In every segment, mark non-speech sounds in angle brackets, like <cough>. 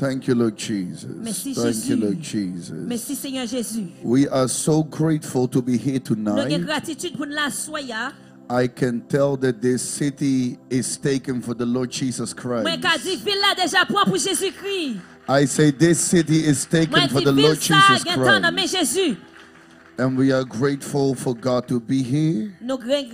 Thank you, Lord Jesus. Merci, Thank you, Lord Jesus. Merci Seigneur Jésus. We are so grateful to be here Nous avons tonight. gratitude pour la soya. I can tell that this city is taken for the Lord Jesus Moi, Christ. ka di ville là déjà pour Jésus-Christ. I say this city is Moi, taken for the ville Lord ça, Jesus Christ. Jésus. And we are grateful for God to be here. Nous gra-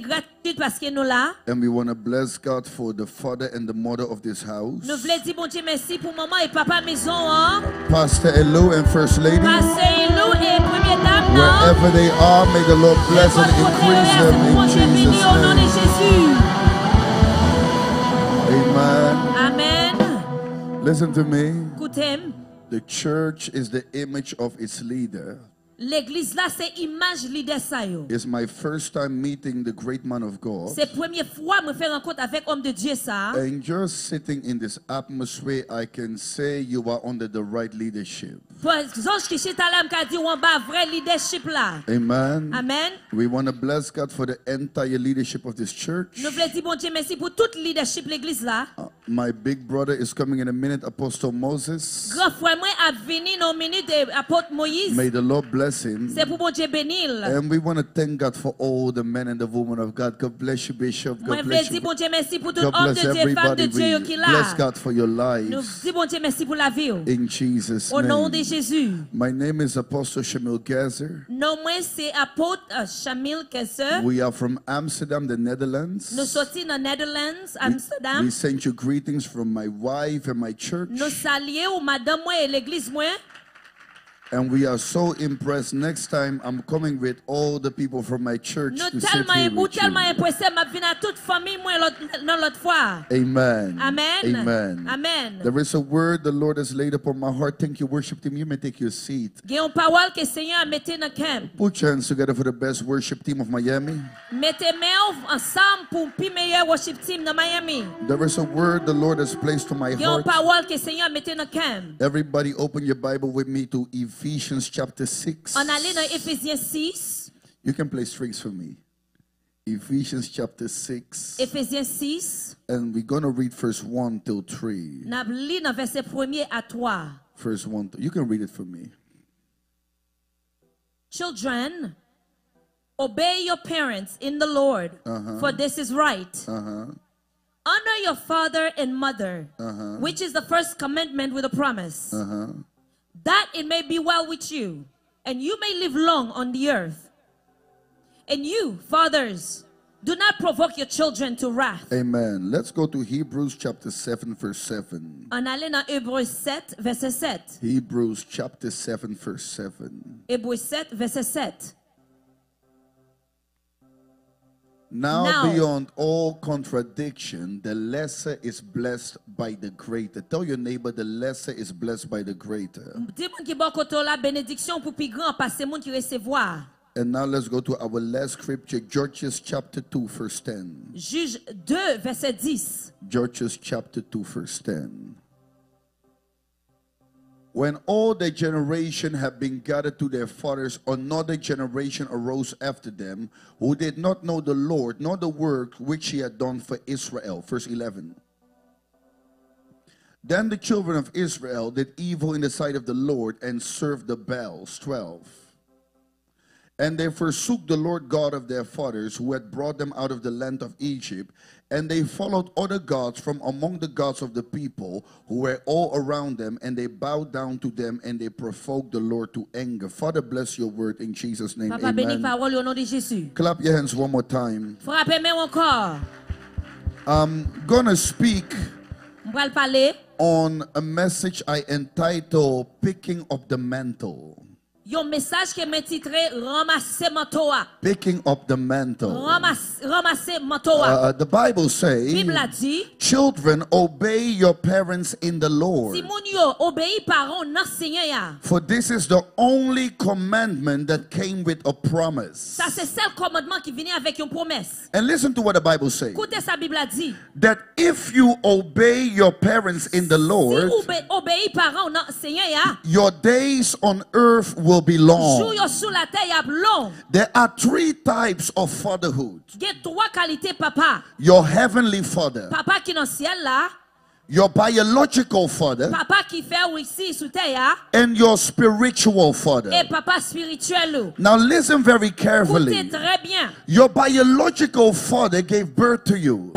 gratitude parce que nous là. And we want to bless God for the father and the mother of this house. Nous voulons dire bon Dieu merci pour maman et papa maison. Hein. Pastor Elo and First Lady. Pasteur Lou et première dame. Wherever they are, may the Lord bless and increase them in Jesus' au nom de name. Amen. Amen. Listen to me. Écoutez, The church is the image of its leader. L'église là c'est image leader ça yo. It's my first time meeting the great man of God. C'est première fois je fais rencontre avec homme de Dieu ça. And just sitting in this atmosphere, I can say you are under the right leadership. Pour zonj qui chita là m'a dit on ba vrai leadership. Amen. Amen. We want to bless God for the entire leadership of this church. Nous voulons dire bon Dieu merci pour toute leadership l'église là. Uh, my big brother is coming in a minute, Apostle Moses. Grand frère moi a venu dans minute apôtre Moïse. May the Lord bless him. C'est pour bon Dieu bénir. And we want to thank God for all the men and the women of God. God bless you, Bishop. God bless you. bon Dieu merci pour tout God homme de bless Dieu, femme everybody. de Dieu yo We bless. God for your Nous lives. bon Dieu merci pour la vie. In Jesus' Au nom de name. Jésus. My name is Apostle Shamil Gesser. Non, moi, c'est apôtre euh, Shamil Gesser. We are from Amsterdam, the Netherlands. Nous sortis dans Netherlands, We- Amsterdam. We send you greetings from my wife and my church. Nous saluons madame moi et l'église moi. And we are so impressed. Next time, I'm coming with all the people from my church Nous to sit here with tellement impressé, m'a venu à toute famille moi l'autre- dans l'autre fois. Amen. Amen. Amen. Amen. There is a word the Lord has laid upon my heart. Thank you, worship team. You may take your seat. Il y a une parole que Seigneur a mis dans camp. Put your hands together for the best worship team of Miami. Mettez mains ensemble pour le plus meilleur worship team Miami. There is a word the Lord has placed on my Il y a une heart. parole que Seigneur a mis dans camp. Everybody, open your Bible with me to Ephesians chapter 6. On allait dans Éphésiens 6. You can play strings for me. Ephesians chapter 6. Éphésiens 6. And we're going to read verse 1 till 3. N'a dans verset 1er à 3. Verse 1. you can read it for me. Children, obey your parents in the Lord, for this is right. Uh-huh. Honor your father and mother, Uh-huh. which is the first commandment with a promise, Uh-huh. That it may be well with you, and you may live long on the earth. And you, fathers, do not provoke your children to wrath. Amen. Let's go to Hebrews chapter 7, verse 7. En allant dans Hébreux 7, verset 7. Hebrews chapter 7, verse 7. Hébreux 7, verset 7. Now, Now- beyond all contradiction, the lesser is blessed by the greater. Tell your neighbor the lesser is blessed by the greater. Dis moun ki bon koto la bénédiction pour plus grand, parce que moun qui recevoir. And now let's go to our last scripture, Judges chapter 2, verse 10. Juge 2, verset 10. Judges chapter 2, verse 10. When all the generation had been gathered to their fathers, another generation arose after them, who did not know the Lord, nor the work which he had done for Israel. Verse 11. Then the children of Israel did evil in the sight of the Lord and served the Baals. 12. And they forsook the Lord God of their fathers, who had brought them out of the land of Egypt, and they followed other gods from among the gods of the people who were all around them, and they bowed down to them, and they provoked the Lord to anger. Father, bless your word in Jesus' name. Papa Amen. parole au nom de Jésus. Clap your hands one more time. Frappez main encore. I'm gonna speak on a message I entitled Picking Up the Mantle. Yon message ramasser manteau a. Picking up the mantle. Ramasse ramasser manteau. Uh, the Bible says, Bible a dit, Children, obey your parents in the Lord. si moun yo obéi parents nan Seigneur ya. For this is the only commandment that came with a promise. Ça c'est seul commandement qui vient avec une promesse. And listen to what the Bible says Écoutez sa Bible a dit. that if you obey your parents in the Lord, obéi parents nan Seigneur ya, your days on earth will be long. yo sous la terre y a long. There are three types of fatherhood Gen trois qualités papa. your heavenly father, Papa qui dans ciel là, your biological father papa qui fait ici sous terre, and your spiritual et father. papa spirituel. Now listen very carefully. très bien. Your biological father gave birth to you,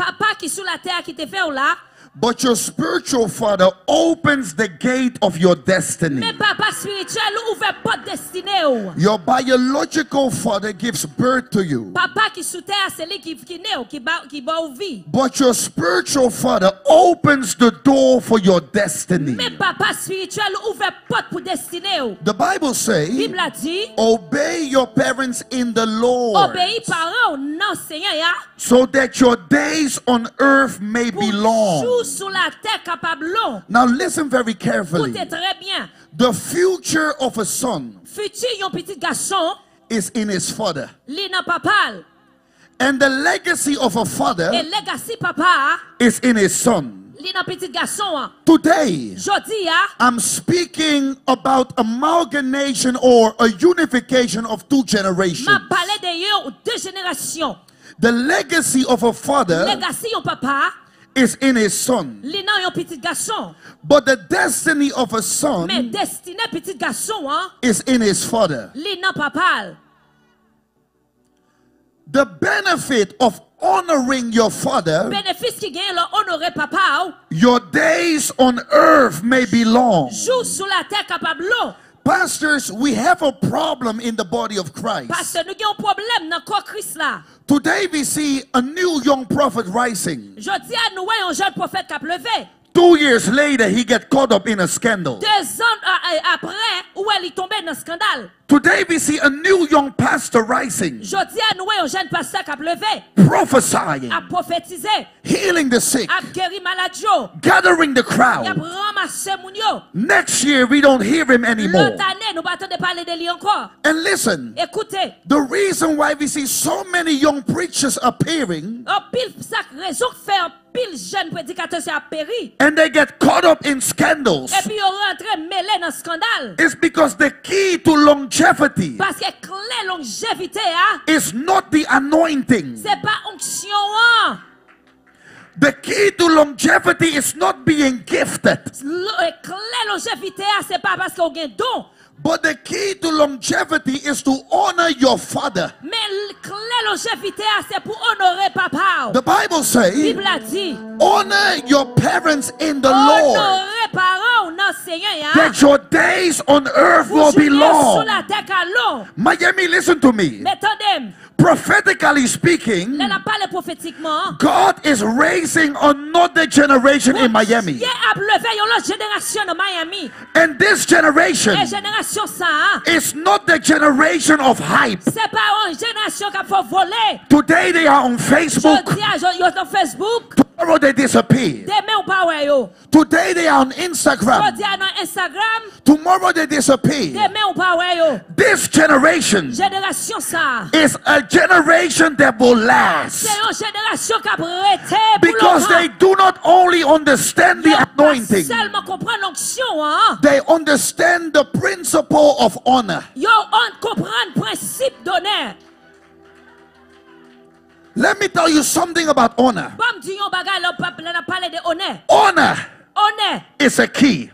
Papa qui sous la terre qui te fait ou là, but your spiritual father opens the gate of your destiny. mais papa spirituel ouvre pas destinée. ou. Your biological father gives birth to you, Papa qui sous terre, c'est lui qui, qui naît ou qui bat qui bat ou vie. but your spiritual father opens the door for your destiny. Mais papa spirituel ouvre porte pour destinée. ou. The Bible says, Bible a dit, Obey your parents in the Lord, obéis parents non Seigneur ya, so that your days on earth may be long. Sur la terre capable long. Now listen very carefully. Très bien. The future of a son Futur yon petit garçon, is in his father, li nan papa. and the legacy of a father Et legacy papa, is in his son. li nan petit garçon. Today, I'm speaking about amalgamation or a unification of two generations. ma pale de yon ou deux générations. The legacy of a father Legacy yon papa, is in his son, li nan yon petit garçon. but the destiny of a son Mais destiné petit garçon, hein, is in his father. li nan papa. The benefit of honoring your father, Bénéfice qui gagne le honorer papa, ou, your days on earth may be long. Jour sur la terre capable long. Pastors, we have a problem in the body of Christ. Que nous avons un problème dans le corps Christ là. Today we see a new young prophet rising. Je dis à nous, voyons un jeune prophète qui a levé. Two years later, he get caught up in a scandal. Deux ans euh, euh, après, où elle est tombée dans le scandale. Today we see a new young pastor rising, Je à nous, un jeune pasteur qui levé. prophesying, A prophétisé. healing the sick, A guéri malade gathering the crowd. ramassé moun yo. Next year, we don't hear him anymore. Année, nous de parler de lui encore. And listen, Écoutez, the reason why we see so many young preachers appearing en pile, ça raison que fait un pile jeune prédicateur c'est a péri. and they get caught up in scandals Et puis, ils rentré mêlé dans le scandale. is because the key to longevity Parce que clé longévité, is not the anointing. c'est pas onction. Hein. The key to longevity is not being gifted, Clé longévité, c'est pas parce qu'on a don. but the key to longevity is to honor your father. Mais clé longévité, hein, pour honorer papa. The Bible says, Bible dit, honor your parents in the Lord, honorer parents non Seigneur. hein. that your days on earth will be long. la terre qu'à long. Miami, listen to me. Prophetically speaking, là, n'a pas le prophétiquement. God is raising another generation in Miami. Dieu a levé une autre génération de Miami. And this generation Et génération ça, hein, is not the generation of hype. c'est pas une génération qui a fait voler. Today they are on Facebook, dis à yo sur Facebook, tomorrow they disappear. demain ou pas ouais yo. Today they are on Instagram, dis à dans Instagram, tomorrow they disappear. demain ou pas ouais yo. This generation is a generation that will last C'est une génération qui a prêté pour because they do not only understand the anointing, seulement comprendre l'onction, hein. they understand the principle of honor. Let me tell you something about honor. Bon, dis yon bagay, là, on a parlé de honneur. Honor Honneur, is a key.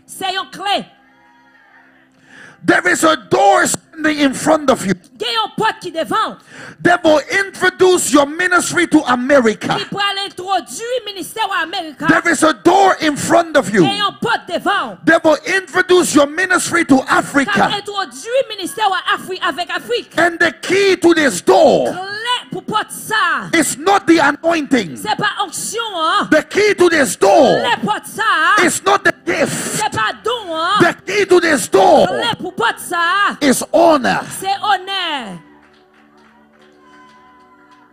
There is a door standing in front of you Il y a une porte qui devant. that will introduce your ministry to America. Qui peut aller introduire le ministère à l'Amérique. There is a door in front of you a une porte devant. that will introduce your ministry to Africa. introduit le ministère à Afri- avec Afrique. And the key to this door Clé pour porte ça. is not the anointing. C'est pas onction, hein. The key to this door Clé porte ça. is not the gift. C'est pas don, hein. The key to this door Clé pour porte is honor.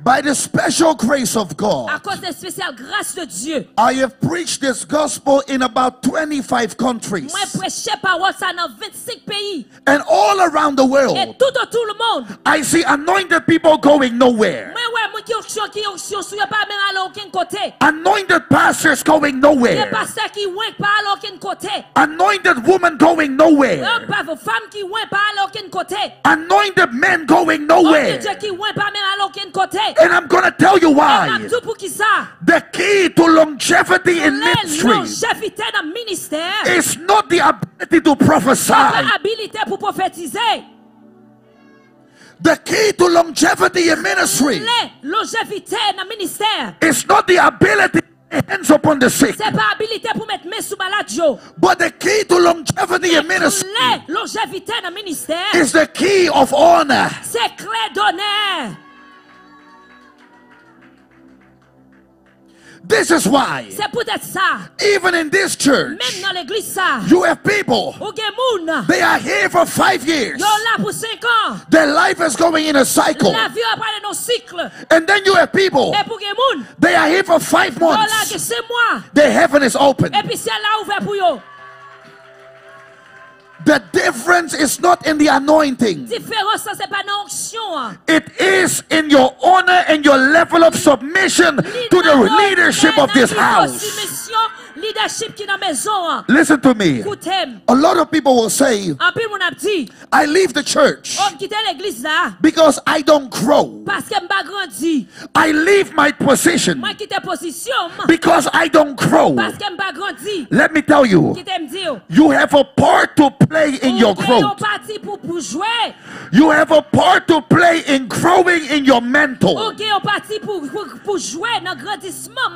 By the special grace of À God, cause de spéciale grâce de Dieu. I have preached this gospel in about 25 countries Moi, prêcher parole ça dans 25 pays. and all around the Et world. tout autour le monde. I see anointed people going nowhere. Moi, ouais, moun ki onksyon ki onksyon sou yo pa men alo ken kote. Anointed pastors going nowhere. pasteur ki wen pa alo ken kote. Anointed women going nowhere. Yon pa femme ki wen pa alo ken kote. Anointed men going nowhere. Dieu ki wen pa men alo ken And I'm going to tell you why. map tout pou ki sa. The key to longevity in ministry longevite nan ministère. is not the ability to prophesy. habilite pou profetize. The key to longevity in ministry Le longevite nan ministère. is not the ability hands upon the sick, Se pa habilite pou met men sou malade yo. but the key to longevity in ministry Le longevite nan ministère. is the key of honor. This is why, Se pou det sa. even in this church, Mem nan l'eglise you have people, they are here for five years. La pou 5 ans. Their life is going in a cycle. La vie a prale cycle. And then you have people, they are here for five months. gen se mwa. Their heaven is open. The difference is not in the anointing. Diferans sa se pa nan onksyon an. It is in your honor and your level of submission to the leadership of this house. Leadership ki nan mezon. Listen to me. A lot of people will say, An pi moun ap di. I leave the church oh, Om kite l'eglise la. because I don't grow. Paske mba grandi. I leave my position Mwen kite posisyon m. because I don't grow. Paske mba grandi. Let me tell you, Kite m di yo. you have a part to play in your Ou gen yon growth. pati pou pou jwe. You have a part to play in growing in your Ou mental.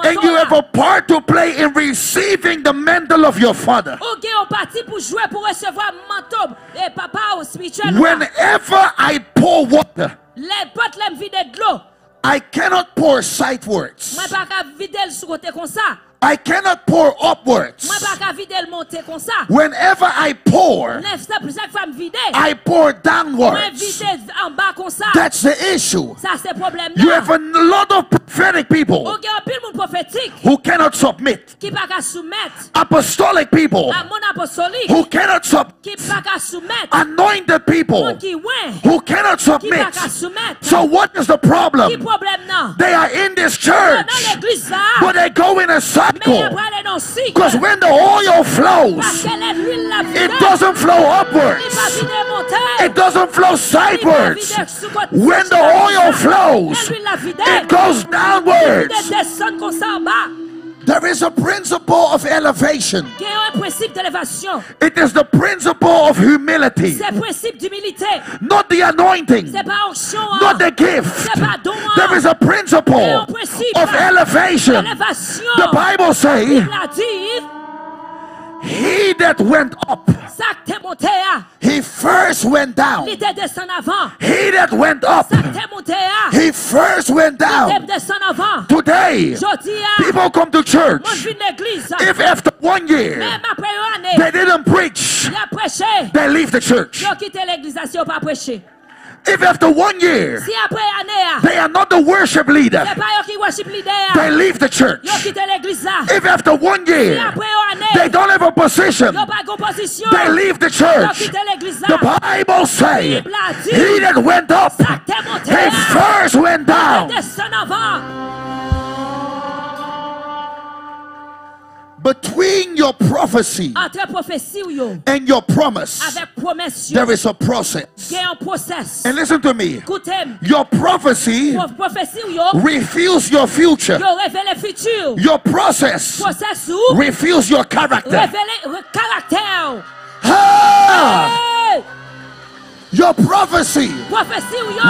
And you have a part to play in receiving the mantle of your father. Ou gen yon pati pou jwe pou resevwa mantob. Papa ou spirituel. Whenever I pour water, Le pot lem vide dlo. I cannot pour sightwards. Mwen pa ka vide l sou kote kon sa. I cannot pour upwards. Mwen pa ka vide l monte kon sa. Whenever I pour, Nef sa pou sak fam vide. I pour downwards. vide an ba kon sa. That's the issue. Sa se problem You have a lot of prophetic people gen an pil moun profetik. who cannot submit, Ki pa ka soumet. apostolic people A moun apostolik. who cannot submit, anointed people Moun ki wen. who cannot submit. So, what is the problem? They are in this church, but they go in a Men yon cycle. prale nan sik. Because when the oil flows, Paske le l'huile la vide. it doesn't flow upwards, it doesn't flow Li pa sidewards. vide sou kote. When the oil flows, Le l'huile la vide. it goes downwards. Descend kon sa an ba. There is a principle of elevation, Gen yon prinsip d'elevasyon. it is the principle of humility, Se prinsip d'humilite. not the anointing, Se pa onksyon not the gift. Se pa don an. There is a principle Gen yon prinsip of elevation. The Bible say, La di, He that went up, sak te monte a. he first went down. Li te desen avan. He that went up, Sak te monte a. he first went down. Today, people come to church. Moun vin l'eglise. If after one year Mem apre yo ane. they didn't preach, they leave the church. If after one year Si apre ane a. they are not the worship leader, Se pa yo ki worship leader they leave the church. Yo kite l'eglise a. If after one year they don't have a position, Yo pa kon posisyon. they leave the church. The. Bible say, Bible a dit, he that went up, Sak te monte he first went down. Between your prophecy Entre profesi ou yo. and your promise, Avek promes yo. there is a process. Gen yon proses. And listen to me. Your prophecy Prof- Profesi ou yo. reveals your future. Yo revele futur. Your process reveals your character. Revele re- karakter. Ah! Your prophecy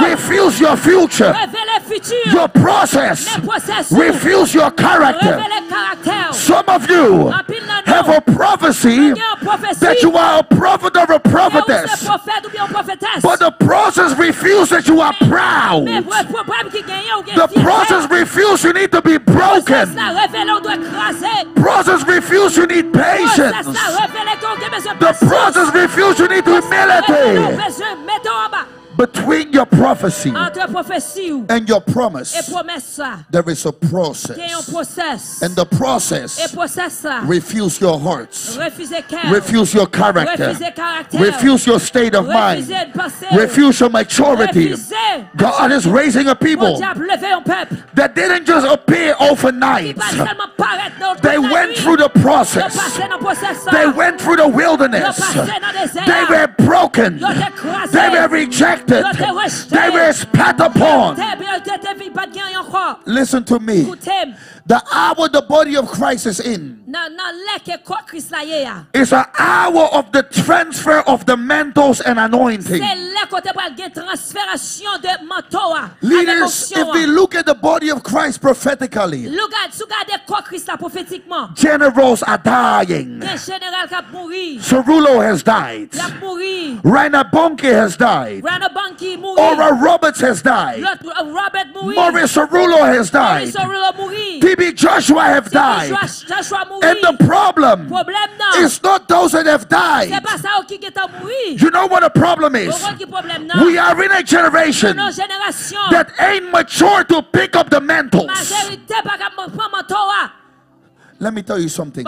reveals your future. Your process reveals your character. Some of you have a prophecy Gen yon profesi. that you are a prophet or a Gen ou se prophetess, profet ou bien profetes. but the process reveals that you are proud. problem ki genye ou gen The process reveals you need to be broken. la revele ou do ekraze. Process reveals you need patience. la revele ki ou gen bezwen The process reveals you need humility. Medoba. Mette ou an ba. Between your prophecy entre prophétie ou and your promise, there is a il y a un process. And the process refuse your hearts, refuse your character, refuse your state of mind, refuse your maturity. God is raising a people diable lever un peuple that didn't just appear overnight. va seulement paraître dans They went through the process. passé dans le process ça. They went through the wilderness. passé dans le désert. They were broken. Ils ont été écrasés. They were rejected. Ils ont été rejetés. They were spat upon. Ils ont été- ils ont été pas de gain encore. Listen to me. The hour the body of Christ is in dans dans l'air que corps Christ là y est, is an hour of the transfer of the mantles and anointing. c'est là qu'on te parle de transfération de manteau à- avec Leaders, if we look at the body of Christ prophetically, Regarde, si vous regardez corps Christ generals are dying. un général qui a mouru, Cerullo has died. il a mouru. Reinhard Bonnke has died. Rana. Oral Roberts has died. Euh, Robert. Maurice Cerullo has died. TB Joshua have died. And the problem is not those that have died. C'est pas ça qui est mouru. You know what the problem is? Pourquoi qui problème non? We are in a generation that ain't mature to pick up the mantles. Majorité pas capable de prendre manteau à. Let me tell you something.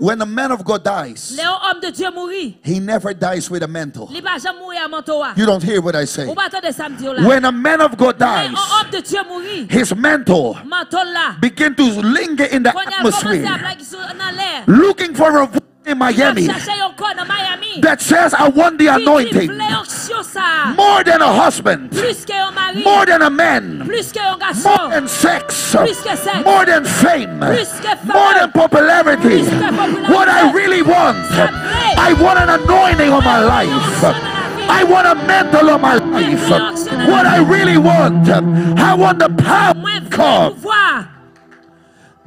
Pas me dire un bagay. When a man of God dies, Léon homme de Dieu mouru. he never dies with a mantle. Il va jamais mourir à manteau à. You don't hear what I say. Ou pas attendre ça me dire là. When a man of God dies, homme de Dieu mouru. his mantle begin to linger in the Quand il a commencé à atmosphere, blaguer sur- dans l'air. looking for a voice in Miami cherché un corps dans Miami. that says, I want the anointing voulait onction ça. more than a husband, Plus qu'un mari. more than a man, more than sex, Plus que sexe. more than fame, Plus que fame. more than popularity. Plus que popularité. What I really want, I want an anointing on my life. I want a mantle on my life. What I really want, I want the power of God.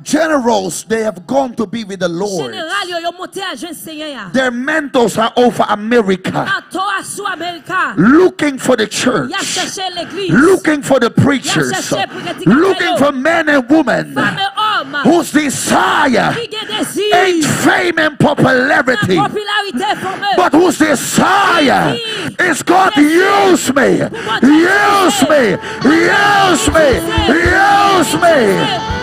Generals, they have gone to be with the Lord. Général, yo yo monté à jeune Seigneur. ya. Their mentors are over America, Manteau à sous Américain. looking for the church, Il a cherché l'église. looking for the preachers, looking for men and women Femme et homme. whose desire ain't fame and popularity, La popularité formée. but whose desire is God use me, use me, use me, use me.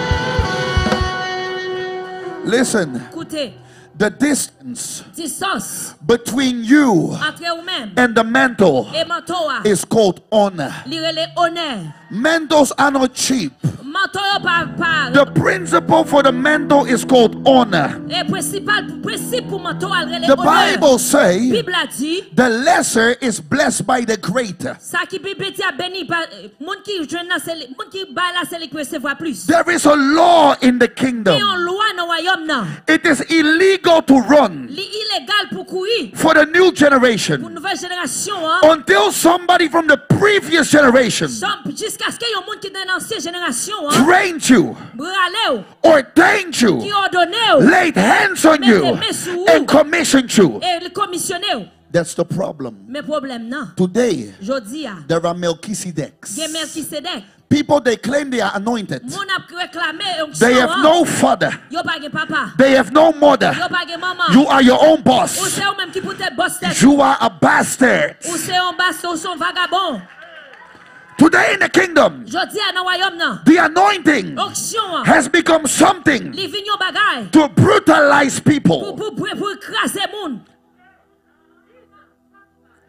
Listen, the distance between you and the mantle et manteau à. is called honor. Mantles are not cheap. Manteau yo par par. The principle for the mantle is called honor. Et principal principe pour manteau à les The. Bible say Bible a dit the lesser is blessed by the greater. ça qui Bible dit a béni par euh, monde qui jeune là c'est le- monde qui ba là c'est lui qui recevoir plus. There is a law in the Il y a kingdom. une loi dans le royaume là. It is illegal to run Li illégal pour courir for the new generation nouvelle génération hein. until somebody from the previous generation Sans- Jusqu'à ce qu'il y ait un monde qui est dans l'ancienne génération hein. trained you, ordained you, laid hands on you, and commissioned you. et le commissionné ou. That's the problem. Mais problème non. Today, there are Melchisedeks. People they claim they are anointed. Mon ap réclamé onction. They have no father. Yo pa gen papa. They have no mother. Yo pa gen maman. You are your own boss. se ou même qui peut être boss tête. You are a bastard. Ou se un baston, ou son vagabond. Today in the kingdom, Jodi a nan royaume nan. the anointing has become something Li vin yon bagay. to brutalize people.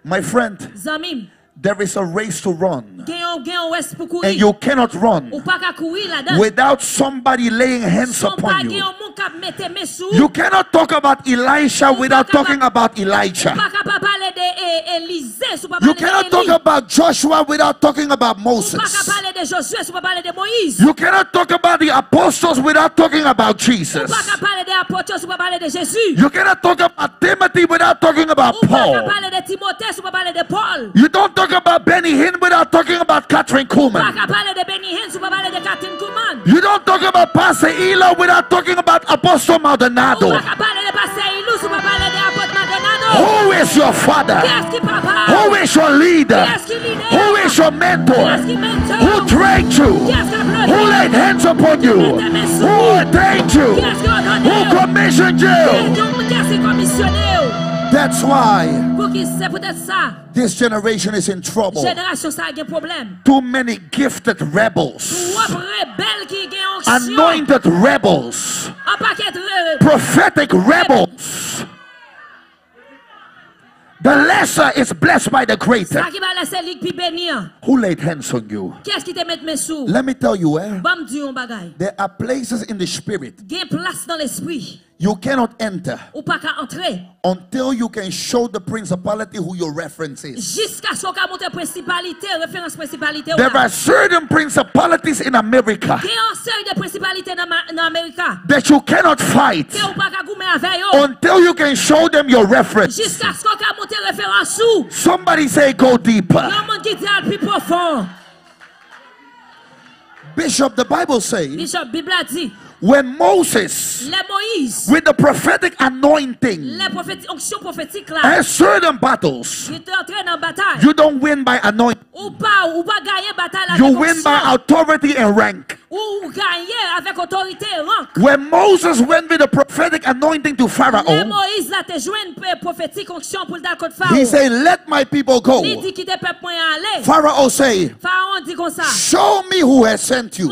My friend. There is a race to run, Gen yon, gen yon wes pou and you cannot run Ou pa ka courir la dan. without somebody laying hands upon you. yon moun kap mette me sou. You cannot talk about Elisha without talking about Elijah. pa ka pa pale de e, Elise. Sou pa You cannot talk about Joshua without talking about Ou pa ka Moses. pale de Josué. Sou pa pale de Moïse. You cannot talk about the apostles without talking about Jesus. pa ka pale de apôtres. Sou pa pale de Jésus. You cannot talk about Timothy without talking about Ou pa ka Paul. pale de Timothée. Sou pa pale de Paul. You don't talk about Benny Hinn without talking about Kathryn Kuhlman. ka pale de Benny Hinn. Sou pa pale de Kathryn Kuhlman. You don't talk about Pastor Elo without talking about Apostle Maldonado. pa ka pale de Pasteur Ilou. Sou pa pale de apôtre Maldonado. Who is your father? est-ce qui papa? Who is your leader? Qui est-ce qui leader? Who is your mentor? est-ce qui mentor? Who trained you? Qui est-ce qui a Who laid hands upon you? Who ordained you? Qui est-ce qui a Who commissioned you? Est-ce qui a commissionné? That's why Pour qui c'est peut-être ça. this generation is in trouble. Génération ça a un problème. Too many gifted rebels, Trois rebelles qui ont onction. anointed rebels, Un paquet de prophetic rebels. The lesser is blessed by the greater. Ça qui va laisser ligue puis bénir. Who laid hands on you? Qui est-ce qui te met mes sous? Let me tell you, eh? Bon me dire un bagay. There are places in the spirit Gain place dans l'esprit. you cannot enter until you can show the principality who your reference is. Jusqu'à ce qu'on montre principalité, référence principalité. There are certain principalities in America Gain un seuil de principalité dans ma- dans l'Amérique. that you cannot fight Que ou pas qu'à goumer avec eux. until you can show them your reference. Jusqu'à ce qu'on montre référence sous. Somebody say, Go deeper. Yon monde qui dit al plus profond. Bishop, the Bible says, Bishop, Bible a dit, when Moses, Moïse, with the prophetic anointing, les prophéti- là, has certain battles, qui étaient entrés dans la bataille. you don't win by anointing, Ou pas, ou pas gagner bataille you win by authority and rank. Ou gagner avec autorité et rang. When Moses went with the prophetic anointing to Pharaoh, Moïse là te joint une prophétique pour le côté he said, Let my people go. Dit qu'il te peuple point aller. Pharaoh say, Pharaon dit comme ça. Show me who has sent you.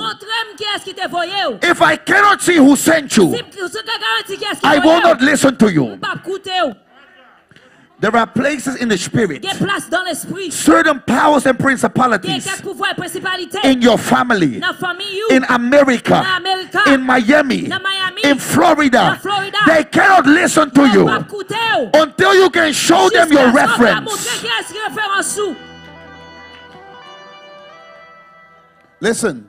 Qui qui t'a voyé. ou. If I cannot see who sent you, Si tu garantis qui est-ce qui I will not listen to you. Um ou. There are places in the spirit, Gain place dans l'esprit. certain powers and principalities quelques pouvoirs et principalités. in your family, Dans la famille. ou. in America, in Miami, in Florida. They cannot listen to you um ou. until you can show them your Jusqu'à ce qu'on va reference. montrer qui est-ce qui référence sous. Listen.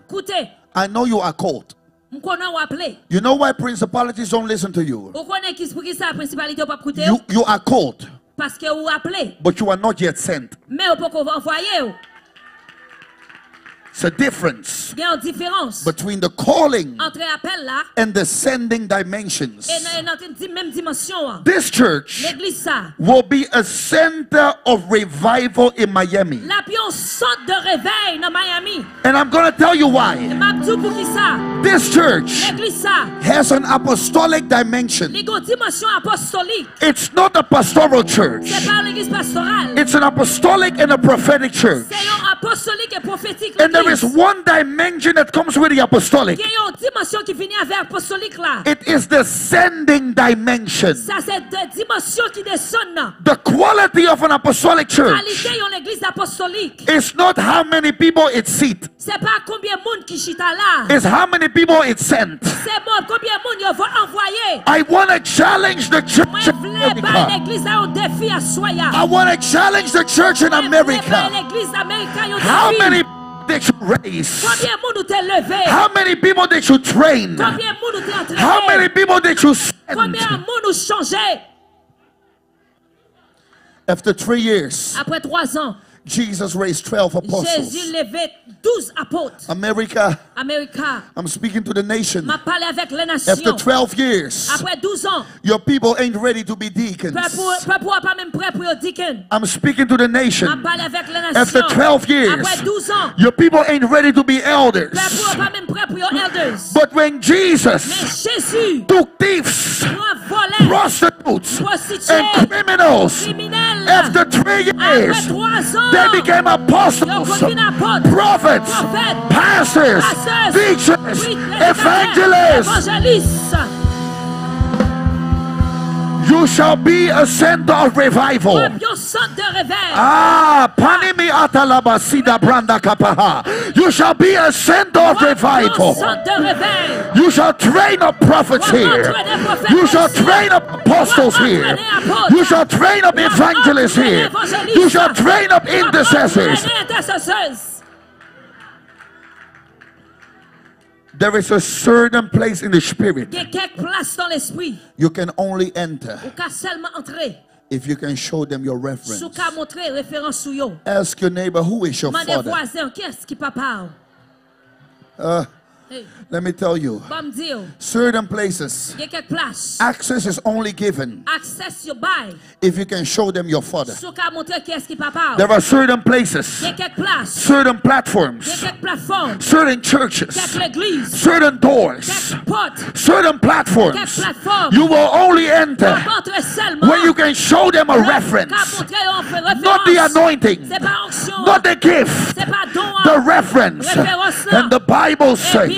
I know you are called. Je connais ou appelé. You know why principalities don't listen to you? Vous connaissez qui pour qui ça principalité ou pas écouter. You, you are called, Parce que vous but you are not yet sent. Mais vous pouvez vous envoyer. ou. It's a difference Il y a une différence between the calling entre appel là and the sending dimensions. et dans- dans une même dimension. This church L'église ça. will be a center of revival in Miami. La pion de réveil dans Miami. And I'm going to tell you why. M'a dit pour qui ça? This church L'église ça. has an apostolic dimension. Dimension apostolique. It's not a pastoral church, C'est pas l'église pastorale. it's an apostolic and a prophetic church. C'est un apostolique et prophétique. And there is one dimension that comes with the apostolic Il y a une dimension qui finit avec apostolique là. it is the sending dimension. Ça, c'est des dimensions qui The quality of an apostolic church Qualité de l'église apostolique. is not how many people it seat, C'est pas combien de monde qui chita là. it's how many people it sent. C'est bon, combien de monde il va envoyer. I want to challenge the church in je voulais pas America. l'église à un défi à soya. I want to challenge the church in Moi, je voulais pas America. l'église américaine un How many they should raise? Combien de monde nous t'es levé? How many people they should train? Combien de monde nous t'es entraîné? How many people they should send? monde nous changé? After three years, Après trois ans, Jesus raised 12 Jésus apostles. levait 12 apôtres. America, Américain I'm speaking to the nation. m'a parlé avec les After 12 years, Après 12 ans, your people ain't ready to be deacons. peuple peuple n'est pas même prêt pour deacon. I'm speaking to the M'a nation. parlé avec les After 12 years, Après 12 ans, your people ain't ready to be elders. peuple n'est pas même prêt pour elders. But when Mais Jesus Jésus, took thieves, prostitutes, and criminals, after three après years, 3 ans, they became apostles, prophets, pastors, teachers, evangelists. You shall be a center of revival. Un centre de. Ah, panimi atalabasida branda kapaha. You shall be a center of revival. centre de réveil. You shall train up prophets here. You shall train up apostles here. You shall train up evangelists here. You shall train up intercessors. There is a certain place in the spirit Il y a quelques places dans l'esprit you can only enter où qu'à seulement entrer, if you can show them your reference. qu'à montrer référence sous. Ask your neighbor, who is your father? voisin, qu'est-ce qui papa? Uh, Hey, Let me tell you, bon me dire, certain places, il y a quelques places. access is only given Access your bail. if you can show them your father. Sou ka montre qui est-ce qui papa. There are certain places, Il y a quelques places. certain Il y a platforms, certain churches, certain doors, certain platforms. You will only enter Pas entrer seulement. when you can show them a reference, montrer on fait référence. not the anointing, C'est pas onction. not the gift, C'est pas don. the reference. And the Bible says, Bible a dit.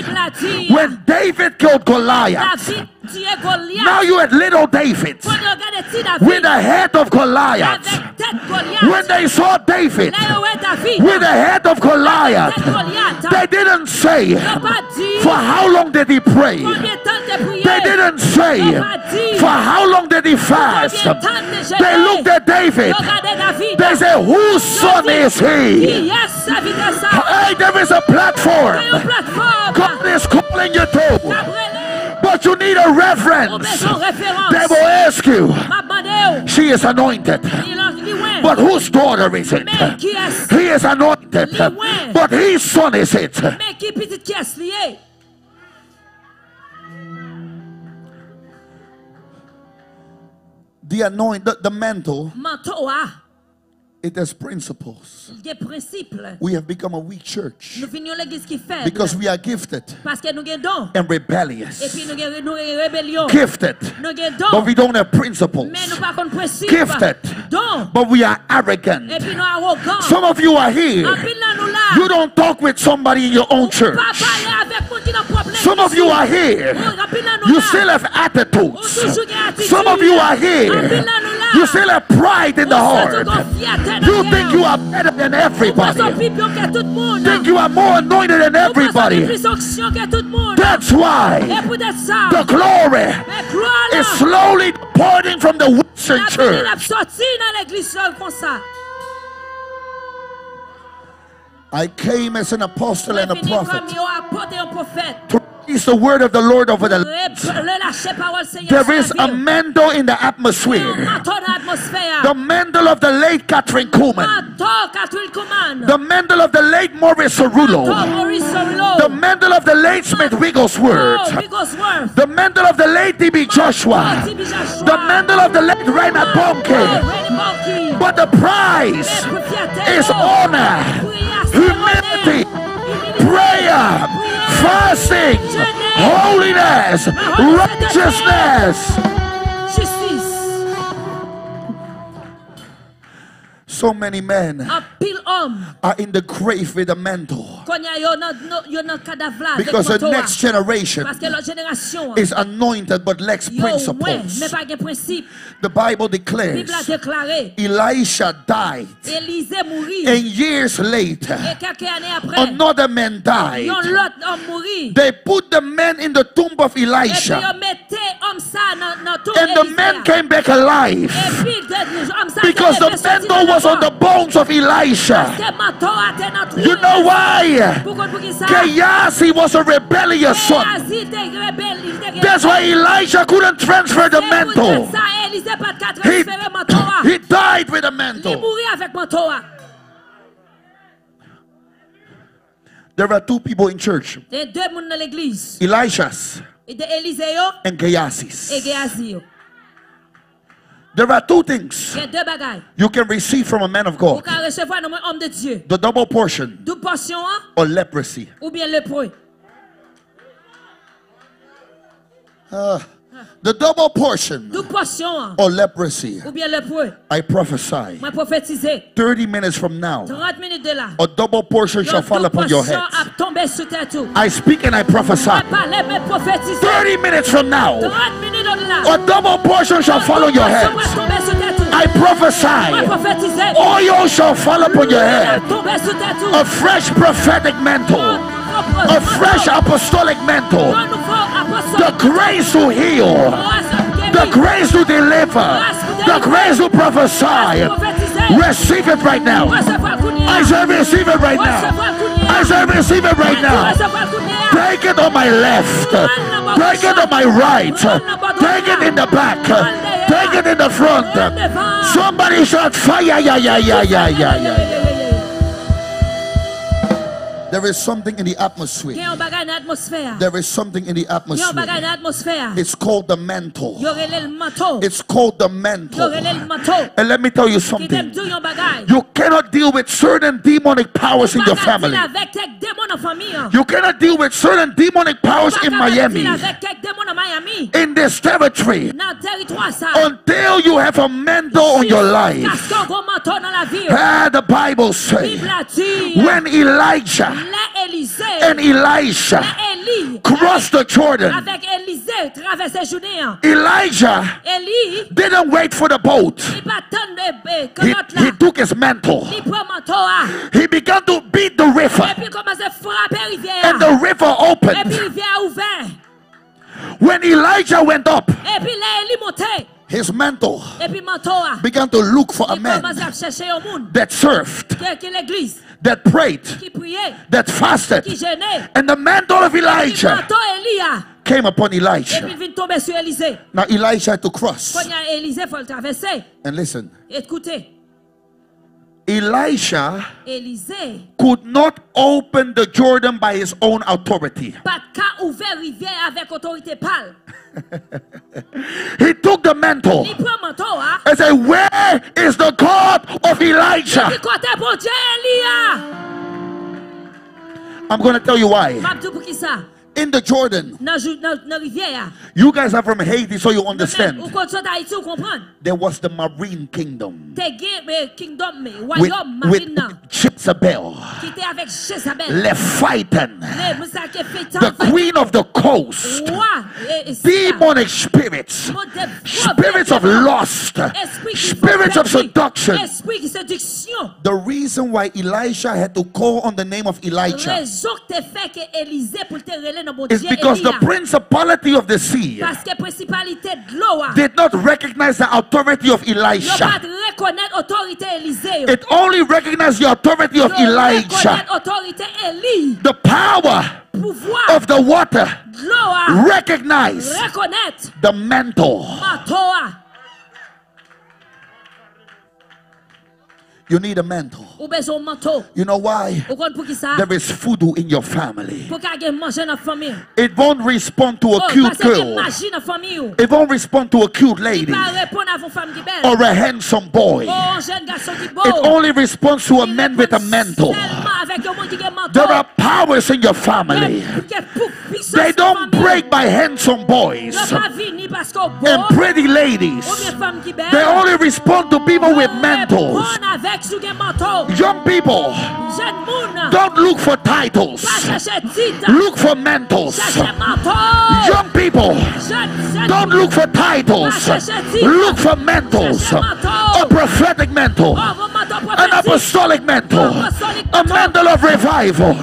When David killed Goliath, David tué Goliath. now you had little David Quand on regarde petit David. with the head of Goliath. Avec tête Goliath. When they saw David Là, où est David? with the head of Goliath, they didn't say, Il n'a pas dit. for how long did he pray? Combien de temps t'as prié? They didn't say, Il n'a pas dit. for how long did he fast? Combien de temps t'as They looked at David. David. They said, whose son is he? Qui est sa vie de ça? Hey, there is a platform. God is calling you to. But you need a on reference. besoin de référence. They will ask you, M'a demandé où? she is anointed. Il a dit ouais. But whose daughter is it? Mais qui est He is anointed. But his son is it? Mais qui petit qui est lié? The anoint, the, the mantle, Manteau a it has principles. We have become a weak church Nous venons l'église qui fait. because we are gifted Parce que nous avons don. and rebellious. nous avons nous avons rébellion. Gifted, but we don't have principles. Mais nous pas contre principe. Gifted, but we are arrogant. Et puis nous arrogants. Some of you are here. Pile là nous là. You don't talk with somebody in your own church. Pas parler avec moun qui n'a problème. Some of you are here. Oh, en pile là nous You still have oh, attitudes. toujours gagne attitude. Some of you are here. là nous là. You still have pride in the oh, heart. dans You think you are better than On pense au everybody. plus pion que tout le monde. Think you are more anointed than On pense au everybody. plus onction que tout le monde. That's why Et pour être ça. the glory Mais gloire là. is slowly departing from the Western church. I came as an apostle and a prophet yo apôtre et un prophète. to release the word of the Lord over the land. Le lâcher parole Seigneur. There is a mantle in the atmosphere. manteau dans l'atmosphère. The mantle of the late Kathryn Kuhlman. Manteau Catherine Kuhlman. The mantle of the late Maurice Cerullo. The mantle of the late Smith Oh, Wigglesworth. The mantle of the late D.B. Joshua. Oh, T.B. Joshua. The mantle of the late Oh, Bonnke. But the prize Mais pour fierté, is oh, honor, humility, prayer, fasting, holiness, righteousness. So many men Un pile homme. are in the grave with a mantle Quand y a yo nan no- yo nan cadavre because the next generation Parce que la génération is anointed but lacks principles. mais pas de principe. The Bible declares. Elisha died, and years later, Et quelques années après, another man died. yon l'autre homme mourit. They put the man in the tomb of Elisha, yon mette homme ça dans dans tout and the man came back alive. Et puis de- homme ça Because the mantle was on the bones of Elisha. Parce que manteau a été dans tout You know why? Gehazi was a rebellious son. Géasi était rebelle, il était rebelle. That's why Elisha couldn't transfer the mantle. ça, Élisée pas de quatre He, transférer manteau <clears throat> a. he died with a mantle. mourit avec manteau a. There are two people in church Il y a deux monde dans l'église. Elisha's Il y a Élisée yo and. Géasi. There are two things Il y a deux bagailles. you can receive from a man of God pouvez recevoir un homme de Dieu. the double portion Double portion hein, or leprosy. ou bien lépreux. The double portion Double portion hein, or leprosy. ou bien lépreux. I prophesy Moi prophétiser 30 minutes from now, 30 minutes de là. a double portion shall fall upon your head. a tombé sur tes tout. I speak and I prophesy. Moi parler mais prophétiser 30 minutes from now, 30 minutes de là. a double portion shall fall on your head. Double portion va tomber sur tes tout. I prophesy. Oil shall fall upon your head. tomber sur tes tout. A fresh prophetic mantle. A fresh apostolic mantle. The grace to heal. The grace to deliver. The grace to prophesy. Receive it right now. I shall receive it right now. I shall receive it right now. Take it on my left. Take it on my right. Take it in the back. Take it in the front. Somebody shout fire. Yeah, yeah, yeah, yeah, yeah, yeah. There is something in the atmosphere. yon bagay nan atmosfère. There is something in the Gen yon bagay atmosphere. It's called the mantle. Yo rele l manteau. It's called the mantle. rele l manteau. And let me tell you something. dou yon bagay. You cannot deal with certain demonic powers in your family. Avec kek démon nan fami an. You cannot deal with certain demonic powers in Miami, Avec kek démon nan Miami. in this territory, Nan teritwa sa. until you have a mantle on your life. Kaston gon manteau nan la vi. Ah, the Bible says Bible a di. when Elijah. And Elisha crossed the Jordan, Avec Elise traverse journée an. Elijah didn't wait for the boat. Li pa tan de He, he took his mantle. Li pren manteau a. He began to beat the river, Et puis commence frappe rivière. and the river opened. When Elijah went up, Et puis là, Eli monte. his mantle Et puis manteau a. began to look for a man commence à chercher un monde. that served, Qui qui l'église. That prayed, that fasted. And the mantle of Elijah came upon Elijah. il vient tomber sur Élisée. Now Elijah had to cross. Quand il Elisha Élisée. could not open the Jordan by his own authority. <laughs> Pas qu'à ouvert rivière avec autorité pâle. He took the mantle and said, Where is the God of Elijah? côté pour Dieu Elia. I'm going to tell you why. M'a dit pour qui ça? In the Jordan, Dans jou- dans dans rivière. you guys are from Haiti, so you understand. quand tu d'Haïti, vous comprenez? There was the marine kingdom Te gen mais kingdom with, with. Jezebel, Qui était avec Jézabel. Leviathan, Les moussa qui fait the queen of the coast, Roi et- et c'est ça. demonic spirits, spirits of lust, spirits of seduction. Esprit qui séduction. The reason why Elisha had to call on the name of Elijah Raison que te fait que Élisée pour te relayer dans mon is because the principality of the sea Parce que principalité de l'eau a. did not recognize the authority of Yo pas Elisha. reconnaître autorité Élisée. It only recognized the authority of Yo Elijah, reconnaître autorité Élie. the power of the water. de l'eau a. Recognize the mantle. You need a mantle. Ou besoin de manteau. You know why? Ou kon pour qui ça? There is voodoo in your family. Pour qu'à gen manger dans la famille. It won't respond to Oh, a cute girl. magie dans la famille. ou. It won't respond to a cute lady pas répondre à vos femmes qui belles. or a handsome boy. Oh, un jeune garçon qui beau. It only responds to a man with a répond mantle. seulement avec un monde qui a un manteau. There are powers in your family. Qui est pour puissance They don't break by handsome boys Yo pas vini parce qu'on beau. and pretty ladies. Ou bien femme qui belle. They only respond to people with mantles. répond avec sous un manteau. Young people, don't look for titles. Pas chercher titre. Look for mantles. Young people, don't look for titles. Look for mantles. Prophetic mantle. Ah, Vos manteaux An apostolic mantle. A mantle of revival.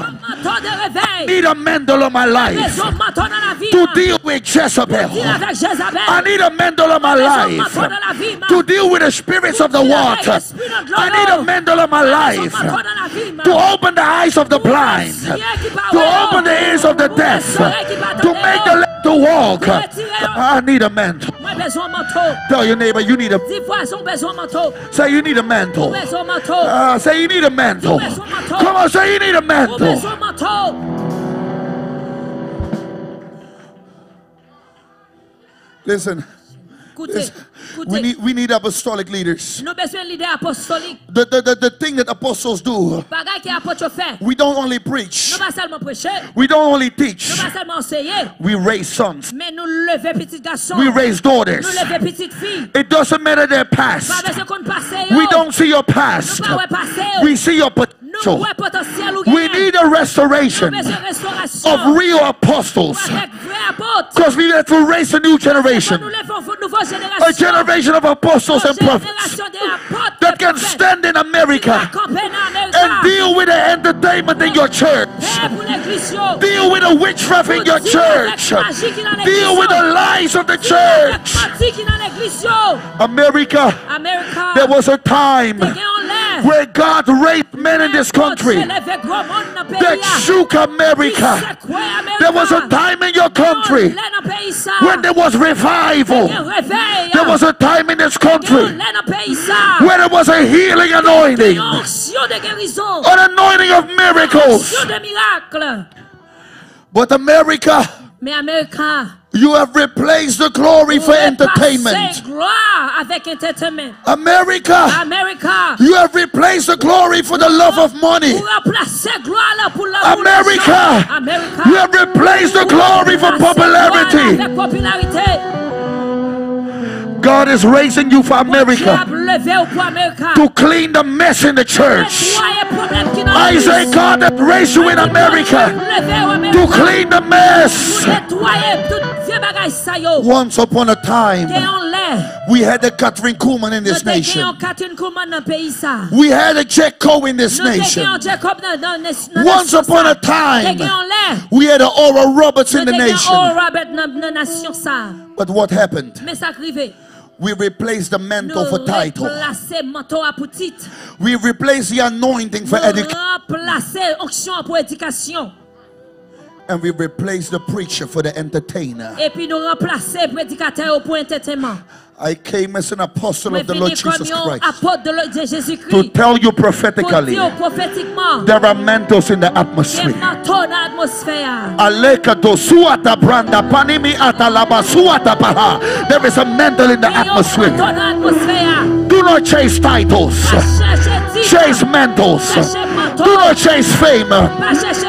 Need a mantle of my life Besoin de manteau dans la vie. to deal with Jezebel. Deal avec Jézabel. I need a mantle of my life manteau dans la vie, man. to deal with the spirits of the water. I need a mantle of my life Besoin de manteau dans la vie, man. to open the eyes of the blind, to open the ears of the deaf, to make the lame to walk. I need a mantle. Moi, besoin de manteau. Tell your neighbor you need a Dix fois, son besoin de manteau. say you need a mantle. Besoin de manteau. Ah, say you need a mantle. Come on, say you need a Ou mantle. besoin de manteau. Listen, listen. We need we need apostolic leaders. Nous besoin de leader apostolique. The, the, the, the thing that apostles do, Bagay qui apôtre fait. we don't only preach, Nous pas seulement prêcher. we don't only Nous teach, pas seulement enseigner. we raise sons, Mais nous lever petits garçons. we raise daughters. Nous lever petites filles. It doesn't matter their past. besoin qu'on passe. We don't see your past. Nous pas ouais passer. We see your Nous potential. ouais potentiel ou We need a restoration besoin de restauration. of real apostles Avec vrai apôtre. because we have to raise a new generation, nous levons une nouvelle a génération. of apostles and prophets that can stand in America camper en Amérique. and deal with the entertainment in your church, Père pour l'église, yo. deal with the witchcraft in your church, deal with the lies of the church. pratique dans l'église, yo. America, America. there was a time Te gen en l'air. where God raped men in this country. That shook America. There was a time in your country when there was revival. There was a time in this country where there was a healing anointing, an anointing of miracles. But America, Mais America, you have replaced the glory for entertainment. Gloire avec entertainment. America, America, you have replaced the glory for the love of money. pour remplacer gloire là pour l'amour America. America, You have replaced the glory for popularity. God is raising you for America to clean the mess in the church. I say, God that raised you in America to clean the mess. Once upon a time, we had a Kathryn Kuhlman in this nation. We had a Jack in this nation. Once upon a time, we had a Oral Roberts in the nation. But what happened? Mais ça arrivé. We replace the mantle for title. We replace the anointing for education. remplacer onction pour éducation. And we replace the preacher for the entertainer. Et puis nous remplacer prédicateur pour entertainment. I came as an apostle of the Lord Jesus Christ apôtre de le- de to tell you prophetically there are mantles in the Il y a atmosphere. un manteau dans l'atmosphère. Aleka to suata branda panimi atalaba suata paha. There is a mantle in the Il y a un atmosphere. manteau dans l'atmosphère. Do not chase titles. Chase mantles. Do not chase fame.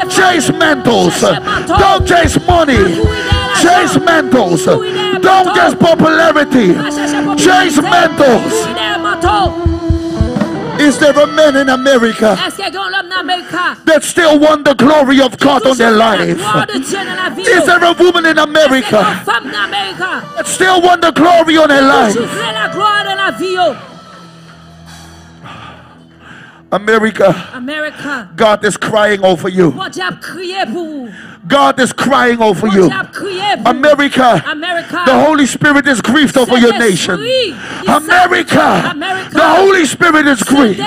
Chase mantles. Don't chase money. Chase mantles. Don't chase popularity. Chase manteaux. Is there a man in America that still want the glory of God on their life? Is there a woman in America that still want the glory on their life? America, America. God is crying over you. Bon Dieu a crié pour vous. God is crying over you. Dieu a crié pour vous. America, America. the Holy Spirit is grieved over your nation. America, America. the Holy Spirit is grieved.